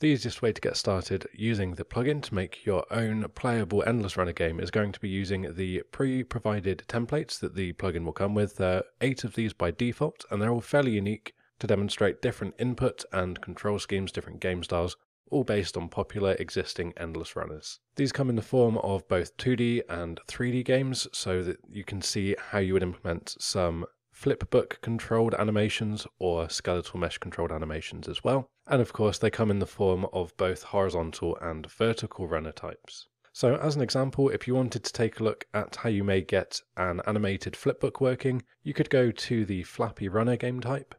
The easiest way to get started using the plugin to make your own playable Endless Runner game is going to be using the pre-provided templates that the plugin will come with. There are eight of these by default, and they're all fairly unique to demonstrate different input and control schemes, different game styles, all based on popular existing endless runners. These come in the form of both 2D and 3D games so that you can see how you would implement some flipbook controlled animations or skeletal mesh controlled animations as well. And of course, they come in the form of both horizontal and vertical runner types. So as an example, if you wanted to take a look at how you may get an animated flipbook working, you could go to the Flappy Runner game type,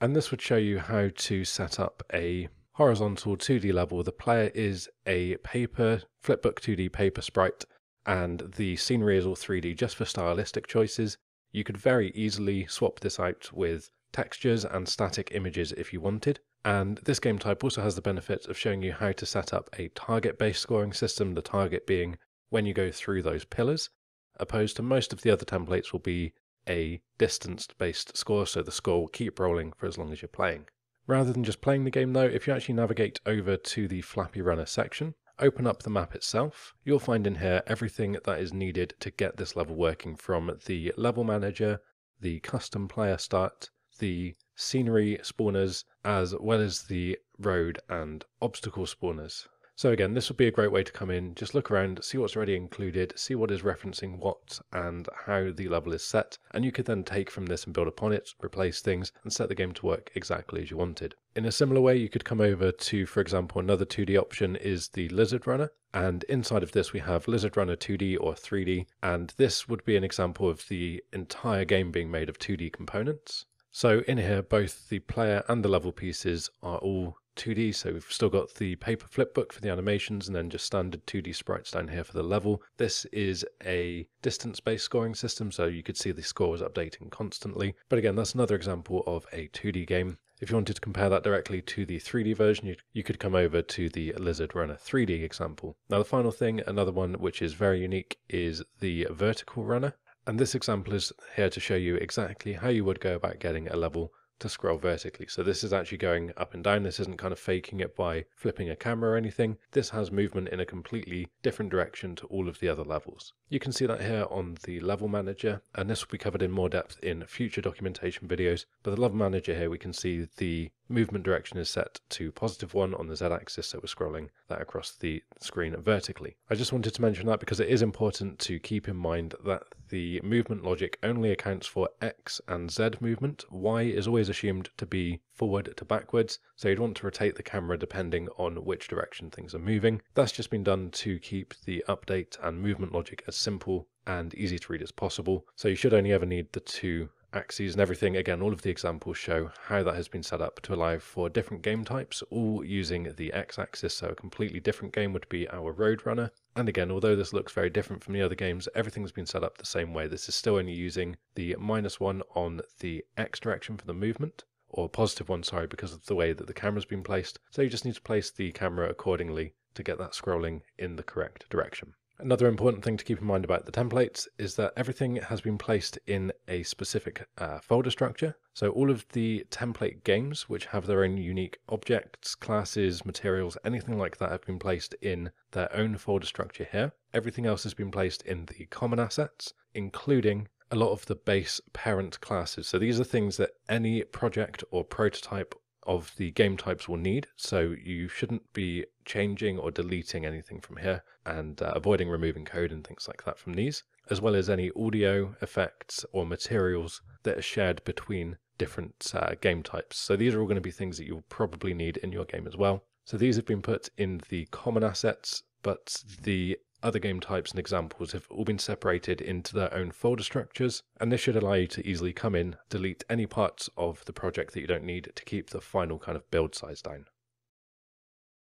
and this would show you how to set up a horizontal 2D level. The player is a paper, flipbook 2D paper sprite, and the scenery is all 3D just for stylistic choices. You could very easily swap this out with textures and static images if you wanted. And this game type also has the benefit of showing you how to set up a target based scoring system, the target being when you go through those pillars, opposed to most of the other templates will be a distance based score, so the score will keep rolling for as long as you're playing. Rather than just playing the game though, if you actually navigate over to the Flappy Runner section, open up the map itself, you'll find in here everything that is needed to get this level working from the level manager, the custom player start, the scenery spawners, as well as the road and obstacle spawners. So again, this would be a great way to come in, just look around, see what's already included, see what is referencing what and how the level is set, and you could then take from this and build upon it, replace things, and set the game to work exactly as you wanted. In a similar way, you could come over to, for example, another 2D option is the Lizard Runner, and inside of this we have Lizard Runner 2D or 3D, and this would be an example of the entire game being made of 2D components. So in here, both the player and the level pieces are all 2D, so we've still got the paper flipbook for the animations and then just standard 2D sprites down here for the level. This is a distance-based scoring system, so you could see the score was updating constantly. But again, that's another example of a 2D game. If you wanted to compare that directly to the 3D version, you, you could come over to the Lizard Runner 3D example. Now the final thing, another one which is very unique, is the Vertical Runner. And this example is here to show you exactly how you would go about getting a level to scroll vertically. So this is actually going up and down. This isn't kind of faking it by flipping a camera or anything. This has movement in a completely different direction to all of the other levels. You can see that here on the level manager, and this will be covered in more depth in future documentation videos. But the level manager here, we can see the movement direction is set to positive one on the z-axis, so we're scrolling that across the screen vertically. I just wanted to mention that because it is important to keep in mind that the movement logic only accounts for x and z movement. y is always assumed to be forward to backwards, so you'd want to rotate the camera depending on which direction things are moving. That's just been done to keep the update and movement logic as simple and easy to read as possible, so you should only ever need the two axes and everything. Again, all of the examples show how that has been set up to allow for different game types, all using the x-axis. So a completely different game would be our Roadrunner. And again, although this looks very different from the other games, everything's been set up the same way. This is still only using the minus one on the x direction for the movement, or positive one, sorry, because of the way that the camera's been placed. So you just need to place the camera accordingly to get that scrolling in the correct direction. Another important thing to keep in mind about the templates is that everything has been placed in a specific uh, folder structure. So all of the template games, which have their own unique objects, classes, materials, anything like that have been placed in their own folder structure here. Everything else has been placed in the common assets, including a lot of the base parent classes. So these are things that any project or prototype of the game types will need. So you shouldn't be changing or deleting anything from here and uh, avoiding removing code and things like that from these, as well as any audio effects or materials that are shared between different uh, game types. So these are all going to be things that you'll probably need in your game as well. So these have been put in the common assets, but the other game types and examples have all been separated into their own folder structures, and this should allow you to easily come in, delete any parts of the project that you don't need to keep the final kind of build size down.